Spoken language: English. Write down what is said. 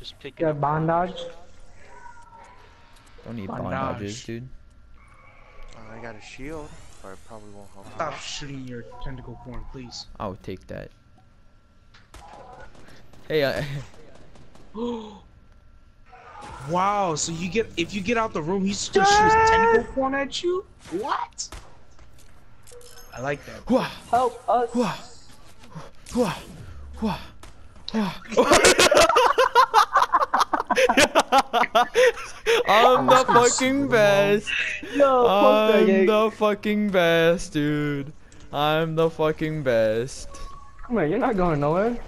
Just pick it Yeah, up. bondage. Don't need Bandage. bandages, dude. Uh, I got a shield, but it probably won't help. Stop shooting your tentacle porn, please. I'll take that. Hey, uh, Wow, so you get if you get out the room, he's just shoots tentacle porn at you? What? I like that. Wah, Help us. wah, wah, wah, wah. I'm the fucking best. Yo, I'm the fucking best, dude. I'm the fucking best. Come here, you're not going nowhere.